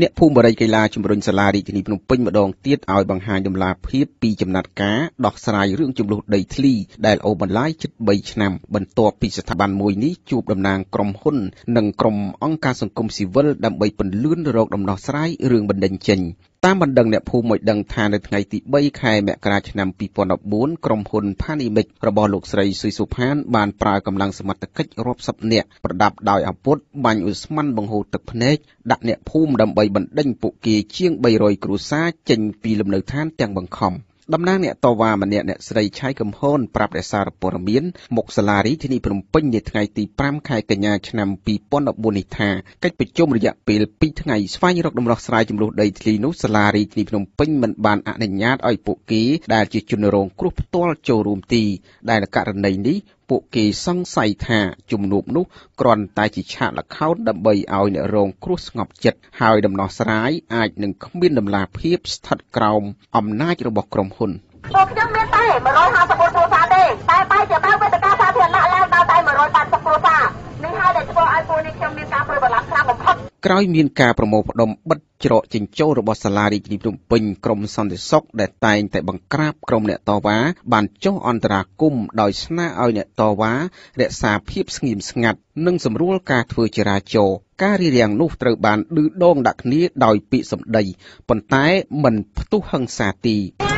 អ្នកភូមិបរិយាកីឡាជំរុញសាលារាជធានីភ្នំពេញម្ដងទៀតឲ្យបង្ហាញដំណាភាពពីចំណាត់ការដោះស្រាយរឿងចំនួនដីធ្លីដែលអូបន្លាយជិត3ឆ្នាំបន្ទាប់ពីស្ថាប័នមួយនេះជួបតំណាងក្រុមហ៊ុន និងក្រុមអង្គការសង្គមស៊ីវិលដើម្បីពន្លឿនរកដំណោះស្រាយរឿងបណ្ដឹងចេញ តាមបណ្ដឹងអ្នកភូមិឲ្យដឹងថានៅថ្ងៃទី3ខែមករាឆ្នាំ2014ក្រុមហ៊ុន Panimex របស់លោកស្រីស៊ុយសុផានបានប្រើកម្លាំងសមត្ថកិច្ចរាប់សិបនាក់ប្រដាប់ដោយអាវុធបាញ់ឧស្ម័នបង្ហូរទឹកភ្នែកដាក់អ្នកភូមិដើម្បីបណ្ដេញពួកគេជាង300គ្រួសារចេញពីលំនៅឋានទាំងបង្ខំ។ តំណាងអ្នកតវ៉ាម្នាក់អ្នកស្រីឆៃកំហូនប្រាប់រសារព័ត៌មានមុខសាលារីធានីភ្នំពេញនាថ្ងៃទី5ខែកញ្ញាឆ្នាំ2014នេះថាកិច្ចប្រជុំរយៈពេល2ថ្ងៃស្វែងរកដំណោះស្រាយចំនួនដីធ្លីនោះសាលារីធានីភ្នំពេញមិនបានអនុញ្ញាតឲ្យពួកគេដែលជាជនរងគ្រោះផ្ទាល់ចូលរួមទីដែលករណីនេះ ពួកគេសង្ស័យថាជំនួបនោះគ្រាន់តែជាឆាកល្ខោនដើម្បីឲ្យអ្នករងគ្រោះស្ងប់ចិត្តហើយដំណោះស្រាយអាចនឹងគ្មានដំណាភាពស្ថិតក្រោមអំណាចរបស់ក្រុមហ៊ុនពួកខ្ញុំមានតែ154គ្រួសារទេតែបែរជាបើកវេទិកាសាធារណៈឡើងដល់តែ180គ្រួសារនេះហើយដែលធ្វើឲ្យពួកនេះខ្ញុំមានការព្រួយបារម្ភខ្លាំងបំផុតក្រោយមានការប្រមូលផ្ដុំបិទ ច្រកចិញ្ចោរបស់សាលារាជធានីភ្នំពេញក្រមសន្តិសុខដែលតែងតែបង្ក្រាបក្រុមអ្នកតវ៉ាបានចុះអន្តរាគមន៍ដោយស្នើឲ្យអ្នកតវ៉ារក្សាភាពស្ងៀមស្ងាត់និងសម្រួលការធ្វើចរាចរណ៍ការរៀបរៀងនោះត្រូវបានឌឺដងដាក់គ្នាដោយពាក្យសម្ដីប៉ុន្តែមិនផ្ទុះហិង្សាទី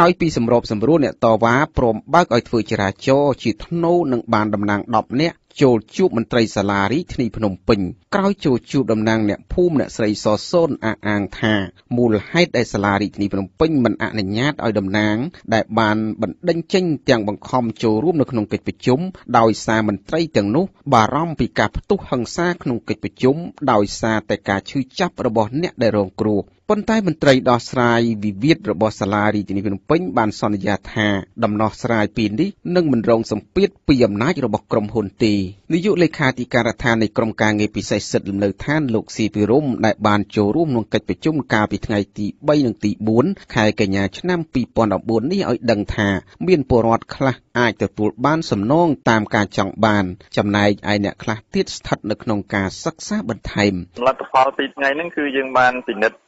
ក្រោយពីសម្របសម្រួលអ្នកតវ៉ាព្រមបើកឲ្យធ្វើចរាចរណ៍ជាធ្នូនឹងបានតំណាង10នាក់ចូលជួបមន្ត្រីសាលារាជធានីភ្នំពេញក្រោយចូលជួបតំណាងអ្នកភូមិអ្នកស្រីសសូនអះអាងថាមូលហេតុដែលសាលារាជធានីភ្នំពេញមិនអនុញ្ញាតឲ្យតំណាង ដែលបានបណ្ដេញចេញទាំងបង្ខំចូលរួមនៅក្នុងកិច្ចប្រជុំដោយសារមន្ត្រីទាំងនោះបារម្ភពីការផ្ទុះហិង្សាក្នុងកិច្ចប្រជុំដោយសារតែការឈឺចាប់របស់អ្នកដែលរងគ្រោះប៉ុន្តែមន្ត្រីដោះស្រាយវិវាទរបស់សាលារាជធានីភ្នំពេញបានសន្យាថាដំណោះស្រាយពីនេះនឹងមិនរងសម្ពាធពីអំណាចរបស់ក្រុមហ៊ុនទេនាយកលេខាធិការដ្ឋាននៃក្រមការងារពិសេសសិទ្ធិលំនៅឋានលោកស៊ីពិរមដែលបានចូលរួមក្នុងកិច្ចប្រជុំកាលពីថ្ងៃទី3និងទី4ខែកញ្ញាឆ្នាំ2014នេះឲ្យដឹងថាមានពលរដ្ឋខ្លះអាចទទួលបានសំណងតាមការចង់បាន ចំណែកឯអ្នកខ្លះទៀតស្ថិតនៅក្នុងការសិក្សាបន្ថែមលទ្ធផលពីថ្ងៃហ្នឹងគឺយើងបានពិនិត្យ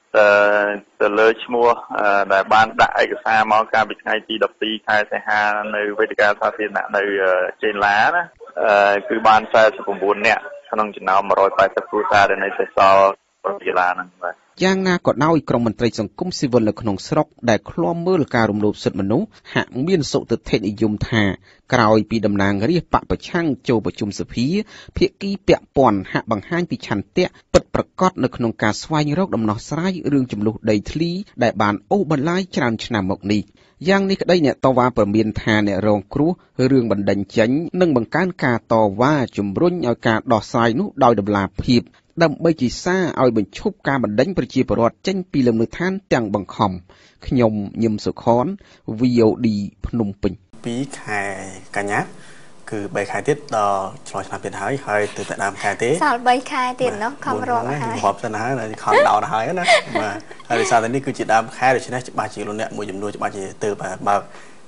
ទៅលើឈ្មោះដែលបានដាក់ឯកសារមកកាលពីថ្ងៃទី12ខែសីហានៅវេទិកាសាធារណៈនៅចេនឡាណាគឺបាន49នាក់ក្នុងចំណោម180គ្រួសារដែលនៅសេសសល់ ប្រកីឡាហ្នឹងបាទយ៉ាងណាក៏ដោយក្រមមន្ត្រីសង្គមស៊ីវិលនៅក្នុងស្រុកដែលឃ្លាំមើលការរំលោភសិទ្ធិមនុស្សហាក់មានសុទិដ្ឋិនិយមថាក្រោយពីតំណាងរាស្ត្របកប្រឆាំងចូលប្រជុំសភាភាគីពាក់ព័ន្ធហាក់បង្ហាញពីឆន្ទៈពិតប្រាកដនៅក្នុងការស្វែងរកដំណោះស្រាយរឿងចំនួនដីធ្លីដែលបានអូសបន្លាយច្រើនឆ្នាំមកនេះយ៉ាងនេះក្តីអ្នកតវ៉ាប្រមានថាអ្នករងគ្រោះរឿងបណ្ដេញចេញនិងបង្កើនការតវ៉ាជំរុញឲ្យការដោះស្រាយនោះដោយតម្លាភាព ដើម្បីជាសារឲ្យបញ្ឈប់ការបណ្ដេញប្រជាពលរដ្ឋចេញពីលំនៅឋានទាំងបង្ខំខ្ញុំញឹមសុខន VOD ភ្នំពេញ2ខែកញ្ញាគឺ3ខែទៀតដល់ឆ្លងឆ្នាំទៀតហើយហើយទៅតែដើមខែទេសល់3ខែទៀតនោះខំរាប់ហើយរាប់ទៅហើយខំដោនហើយណាបាទហើយដោយសារតែនេះគឺជាដើមខែដូច្នេះច្បាស់ជាលោកអ្នកមួយចំនួនច្បាស់ជាទៅបើ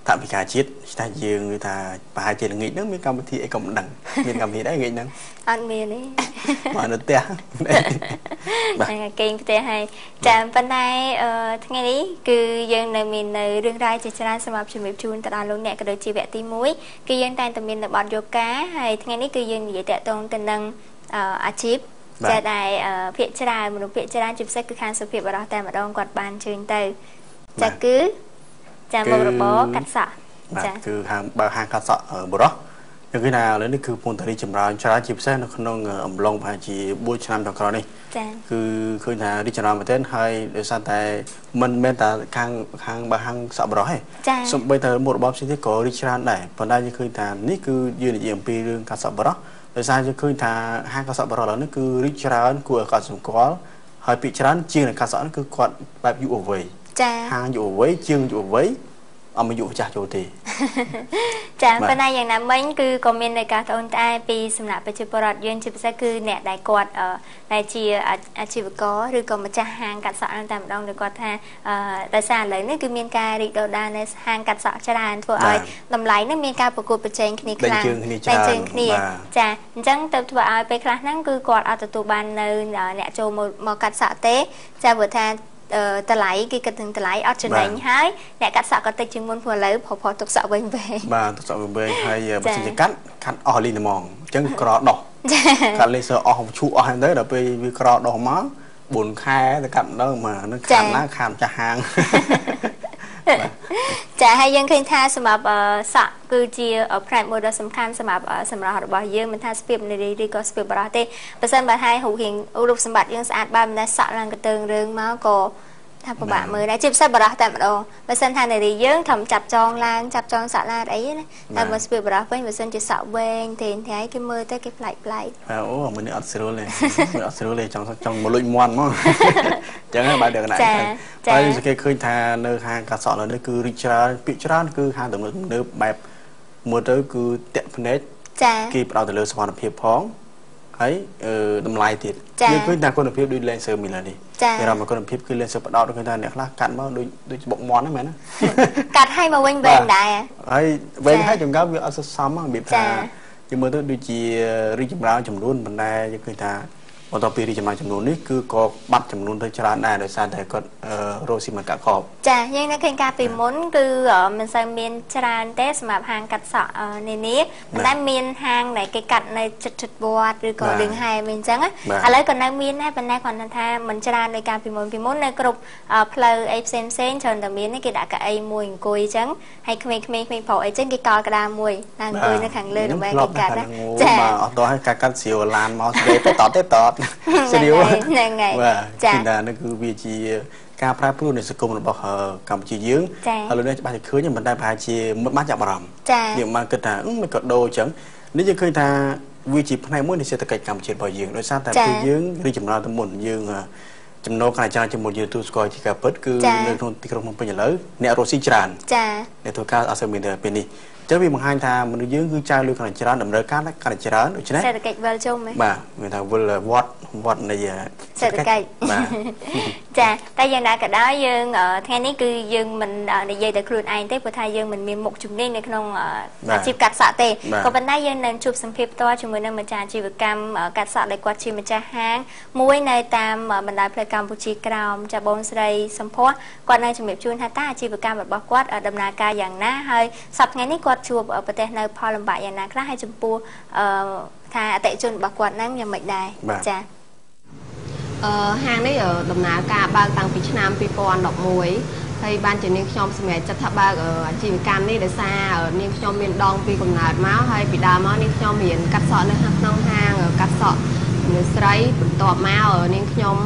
ថាវិការជាតិតែយើងគឺថាប្រហែលជាល្ងាចហ្នឹងមានកម្មវិធីអីក៏មិនដឹងមានកម្មវិធីដែរល្ងាចហ្នឹងអត់មានទេមកនៅផ្ទះបាទគេងផ្ទះហើយចាំប៉ុន្តែថ្ងៃនេះគឺយើងនៅមាននៅរឿងរ៉ាវជាច្រើនសម្រាប់ជំរាបជូនទៅដល់លោកអ្នកក៏ដូចជាវគ្គទី1គឺយើងតែងតែមាននៅបទយោកាហើយថ្ងៃនេះគឺយើងនិយាយតាក់ទងទៅនឹងអាជីពចាដែលភាកច្រើនមនុស្សភាកច្រើនជាពិសេសគឺខាងសុភាពបរោះតែម្ដងគាត់បានជើញទៅចាគឺ ចាមុខរបរកាត់សក់ចាគឺហាងបើហាងកាត់សក់បរោះគឺគឺថាឥឡូវនេះគឺពន្ធតារីចម្រើនច្រើនជាពិសេសនៅក្នុងអំឡុងប្រហែលជា4ឆ្នាំចុងក្រោយនេះចាគឺឃើញថារីកចម្រើនមែនទែនហើយដោយសារតែមិនមែនតែខាងខាងបើហាងសក់បរោះទេសូម្បីតែមុខរបរផ្សេងទៀតក៏រីកច្រើនដែរប៉ុន្តែយើងឃើញថានេះគឺយើងនិយាយអំពីរឿងកាត់សក់បរោះដោយសារយើងឃើញថាហាងកាត់សក់បរោះឥឡូវនេះគឺរីកច្រើនគួរឲ្យកត់សម្គាល់ហើយពីច្រើនជាងនៃកាត់សក់នេះគឺគាត់បែបយុវវ័យ ចហាងយុវវ័យជាងយុវវ័យអត់មកយុចាស់ចូលទេចាប៉ុន្តែយ៉ាងណាមិញគឺក៏មាននៃការត្អូញត្អែពីសំណាក់ប្រជាពលរដ្ឋយើងជាពិសេសគឺអ្នកដែលគាត់ដែលជាអាជីវករឬក៏ម្ចាស់ហាងកាត់សក់នឹងតែម្ដងដែលគាត់ថាដោយសារឥឡូវនេះគឺមានការរីកដុះដាលនៅហាងកាត់សក់ច្រើនធ្វើឲ្យតម្លៃនឹងមានការប្រកួតប្រជែងគ្នាខ្លាំងតែជើងគ្នាចាអញ្ចឹងទៅធ្វើឲ្យពេលខ្លះហ្នឹងគឺគាត់អត់ទទួលបាននៅអ្នកចូលមកកាត់សក់ទេចាព្រោះថា តម្លៃគេគិតถึงតម្លៃអត់ចំណេញហើយអ្នកកាត់សក់ក៏តិចជាងមុនព្រោះឥឡូវប្រផទុកសក់វិញវែងបាទទុកសក់វិញវែងហើយបើសិនជាកាត់កាត់អស់លីងហ្មងអញ្ចឹងក្រដោះកាត់លេសអស់ឈូអស់ហ្នឹងទៅដល់ពេលវាក្រដោះមក4ខែទៅកាត់ទៅមកនឹងខាត់ណាខាត់ចាស់ហាង ចាហើយយើងឃើញថាសម្រាប់សក់គឺជាផ្នែកមួយដ៏សំខាន់សម្រាប់សម្រាប់របស់យើងមិនថាស្ពាបនារីឬក៏ស្ពាបបរោះទេបើសិនបើហើយរូបរាងរូបសម្បត្តិយើងស្អាតបែបនេះសក់ឡើងកតើងរឿងមកក៏ ថាពិបាកមើលដែរជាពិសេសបរោះតែម្ដងបើសិនថានារីយើងធំចាប់ចងឡើងចាប់ចងសក់ឡើងអីណាតែបើស្ពាបបរោះវិញបើសិនជាសក់វែងទេថ្ងៃគេមើលទៅគេប្លែកប្លែកអូមិនអត់ស្រួលទេមិនអត់ស្រួលទេចង់ចង់មកលុយមន់មកអញ្ចឹងហើយបើដល់កណ្ដាលតែយើងសង្កេតឃើញថានៅហាងកាសក់នៅនេះគឺរីកច្រើនពាក្យច្រើនគឺហាងទំនើបទំនើបបែបមើលទៅគឺតាក់ភ្នែកចាគេផ្ដោតទៅលើសុខភាពផងហើយតម្លៃទៀតយើងឃើញថាគុណភាពដូច Lancer Miller នេះ គេរំគុណភាពគឺ Lancer ផ្ដោតឃើញថាអ្នកខ្លះកាត់មកដូចដូចបុកមន់ហ្នឹងមែនណាកាត់ឲ្យមកវិញវែងដែរហើយវែងហើយចង្កើវាអត់សមរបៀបថាយើងមើលទៅដូចជារីកចម្រើនចំនួនប៉ុន្តែយើងឃើញថា បន្ទាប់ពីរីកចម្រើនចំនួននេះគឺក៏បាត់ចំនួនទៅច្រើនដែរដោយសារតែគាត់រកស៊ីមិនកាក់កបចាយើងនៅឃើញការពីមុនគឺមិនសូវមានច្រើនទេសម្រាប់ហាងកាត់សក់នានាប៉ុន្តែមានហាងដែលគេកាត់នៅចិត្តចិត្តវត្តឬក៏រឿងហែវិញអញ្ចឹងឥឡូវក៏នៅមានដែរប៉ុន្តែគាត់ថាមិនច្រើនដោយការពីមុនពីមុននៅគ្រប់ផ្លូវអីផ្សេងផ្សេងច្រើនតែមានគេដាក់កៅអីមួយអង្គុយអញ្ចឹងហើយក្មេងៗក្មេងប្រុសអីចឹងគេកលក្តារមួយឡើងអង្គុយនៅខាងលើដើម្បីគេកាត់ណាចាអត់តោះឲ្យកាត់កាត់ស្រាវឡានមកស្ដីទៅតតទេតសេរីហ្នឹងហើយបាទចា៎ហ្នឹងគឺវាជាការប្រែប្រួលនៃសង្គមរបស់កម្ពុជាយើងហើយលោកនេះច្បាស់តែឃើញមិនដែលប្រហែលជាមិនបានចាប់អារម្មណ៍យើងបានគិតថាមិនក៏ដូរអញ្ចឹងនេះយើងឃើញថាវាជាផ្នែកមួយនៃសេដ្ឋកិច្ចកម្ពុជារបស់យើងដោយសារតែគឺយើងរីកចម្រើនទៅមុនយើងចំណូលកាន់តែច្រើនជាមួយយើងទូស្គាល់ជាការពិតគឺនៅក្នុងទីក្រុងភ្នំពេញឥឡូវអ្នករស់ស៊ីច្រើនចាអ្នកធ្វើការអត់សូវមានតែពេលនេះ ចឹងវាបង្ហាញថាមនុស្សយើងគឺចាយលុយកាន់តែច្រើនតម្រូវការកាន់តែច្រើនដូច្នេះសេដ្ឋកិច្ចវិលជុំហ៎បាទមានថាវិលវត្តវត្តនៃសេដ្ឋកិច្ចបាទចាតែយ៉ាងណាក៏ដោយយើងថ្ងៃនេះគឺយើងមិននិយាយតែខ្លួនឯងទេព្រោះថាយើងមិនមានមុខជំនាញនៅក្នុងអាជីពកាត់សក់ទេក៏ប៉ុន្តែយើងនឹងជួបសម្ភារផ្ទាល់ជាមួយនឹងម្ចាស់អាជីវកម្មកាត់សក់ដែលគាត់ជាម្ចាស់ហាង មួយនៅតាមបណ្ដាផ្លូវកម្ពុជាក្រោមចាបងស្រីសំភ័សគាត់នៅជំរាបជូនថាតើអាជីវកម្មរបស់គាត់ដំណើរការយ៉ាងណាហើយសប្តាហ៍ថ្ងៃនេះគាត់ជួបប្រទេសនៅផលលំបាកយ៉ាងណាខ្លះហើយចំពោះអឺថាអតិជនរបស់គាត់ហ្នឹងយ៉ាងម៉េចដែរចាអឺហាងនេះដំណើរការបើកតាំងពីឆ្នាំ2011ហើយបានជានាងខ្ញុំសម្រេចចិត្តថាបើកអាជីវកម្មនេះដោយសារនាងខ្ញុំមានដងពីកំណើតមកហើយពីដើមមកនាងខ្ញុំរៀនកាត់សក់នៅក្នុងហាងកាត់សក់នៅស្រីបន្ទាប់មកនាងខ្ញុំ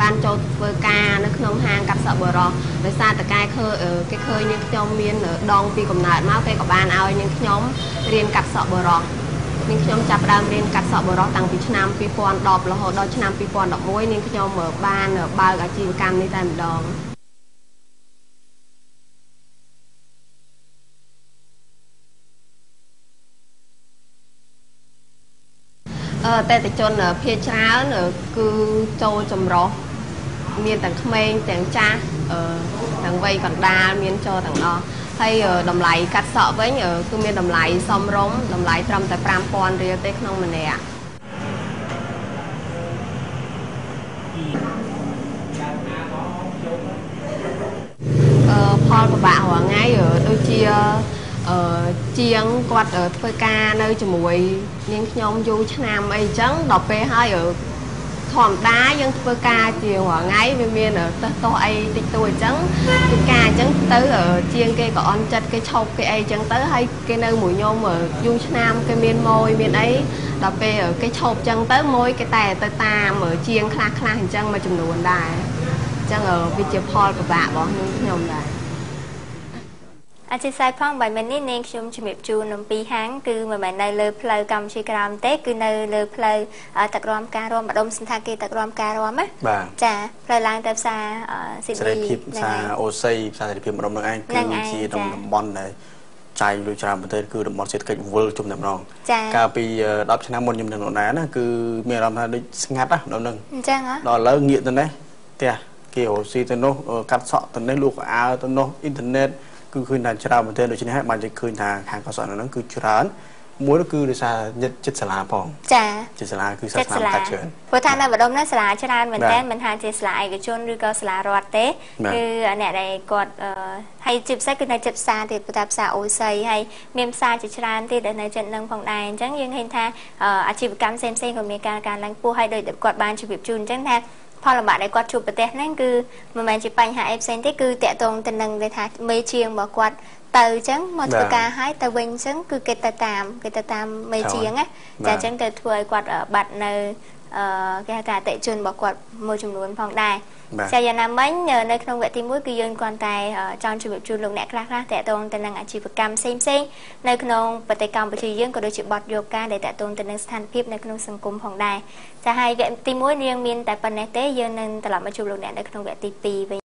បានចូលធ្វើការនៅក្នុងហាងកាត់សក់បរោះដោយសារតកែឃើគេឃើញនាងខ្ញុំមានដងពីកំណើតមកគេក៏បានឲ្យនាងខ្ញុំរៀនកាត់សក់បរោះនាងខ្ញុំចាប់ផ្ដើមរៀនកាត់សក់បរោះតាំងពីឆ្នាំ2010រហូតដល់ឆ្នាំ2011នាងខ្ញុំបានបើកអាជីវកម្មនេះតែម្ដងអឺតេតិជនភាគច្រើនគឺចូលចម្រោះ មានទាំងក្មេងទាំងចាស់អឺទាំងវ័យកណ្ដាលមានចូលទាំងអស់ហើយតម្លៃកាត់សក់វិញគឺមានតម្លៃសមរម្យតម្លៃត្រឹមតែ5000រៀលទេក្នុងម្នាក់អឺផលពិបាករាល់ថ្ងៃដូចជាអឺជាងគាត់ធ្វើការនៅជាមួយនាងខ្ញុំយូរឆ្នាំអីចឹងដល់ពេលហើយ ធម្មតាយើងធ្វើការជារាល់ថ្ងៃវាមានទើសទោសអីតិចតួចអញ្ចឹងធ្វើការអញ្ចឹងទៅជាងគេក៏អន់ចិត្តគេឈប់គេអីអញ្ចឹងទៅហើយគេនៅមួយខ្ញុំយូរឆ្នាំគេមានម៉ួយមានអីដល់ពេលគេឈប់អញ្ចឹងទៅម៉ួយគេតែទៅតាមជាងខ្លះខ្លះអញ្ចឹងមួយចំនួនដែរអញ្ចឹងវាជាផលពិបាករបស់ខ្ញុំដែរ អធិស្ឋានផងបើមែននេះនាងខ្ញុំជំរាបជូនអំពីហាងគឺមិនមែននៅលើផ្លូវកម្ពុជាក្រោមទេគឺនៅលើផ្លូវទឹករំការរំម្ដុំសន្តាគារទឹករំការរំណាបាទចាផ្លូវឡើងទៅផ្សារស៊ីសេរីភាពផ្សារអូស័យផ្សារសេរីភាពម្ដុំនឹងឯងគឺជាតំបន់ដែលចែកលុយច្រើនប្រទេសគឺតំបន់សេដ្ឋកិច្ចវិលជុំតែម្ដងកាលពី10ឆ្នាំមុនខ្ញុំនៅនោះដែរណាគឺមានអារម្មណ៍ថាដូចស្ងាត់ណាដល់នឹងអញ្ចឹងដល់ឥឡូវងាកទៅនេះផ្ទះគេរកស៊ីទៅនោះកាត់សក់ទៅនេះលក់អាវទៅនោះអ៊ីនធឺណិត គឺឃើញថាច្រើនមែនទែនដូច្នេះហើយបានតែឃើញថាខាងកសក់នៅហ្នឹងគឺច្រើនមួយគឺដោយសារចិត្តសាលាផងចាចិត្តសាលាគឺសាសនាកាត់ច្រើនព្រោះថានៅម្ដុំនេះសាលាច្រើនមែនតើមិនថាជាសាលាឯកជនឬក៏សាលារដ្ឋទេគឺអ្នកដែលគាត់ហើយជាពិសេសគឺនៅចិត្តផ្សារទៀតព្រោះថាផ្សារអូស័យហើយមានផ្សារជាច្រើនទៀតដែលនៅចិត្តនឹងផងដែរអញ្ចឹងយើងឃើញថាអាជីវកម្មផ្សេងៗក៏មានការកើនឡើងពោះហើយដោយគាត់បានជម្រាបជូនអញ្ចឹងថា ផលលំបាកដែលគាត់ជួបប្រទេសហ្នឹងគឺមិនមែនជាបញ្ហាអីផ្សេងទេគឺតកតងទៅនឹងថាមេជាងរបស់គាត់ទៅអញ្ចឹងមកធ្វើការឲ្យទៅវិញអញ្ចឹងគឺគេទៅតាមគេទៅតាមមេជាងណាចាអញ្ចឹងទៅធ្វើឲ្យគាត់បាត់នៅអឺ គេហៅថាអតិជនរបស់គាត់មួយចំនួនផងដែរចាយ៉ាងណាមិញនៅក្នុងវគ្គទី1គឺយើងគ្រាន់តែចង់ជម្រាបជូនលោកអ្នកខ្លះខ្លះតកតងទៅនឹងអាជីវកម្មផ្សេងផ្សេងនៅក្នុងប្រទេសកម្ពុជាយើងក៏ដូចជាបទយកការដែលតកតងទៅនឹងស្ថានភាពនៅក្នុងសង្គមផងដែរចាហើយវគ្គទី1រៀងមានតែប៉ុណ្ណេះទេយើងនឹងត្រឡប់មកជួបលោកអ្នកនៅក្នុងវគ្គទី2វិញ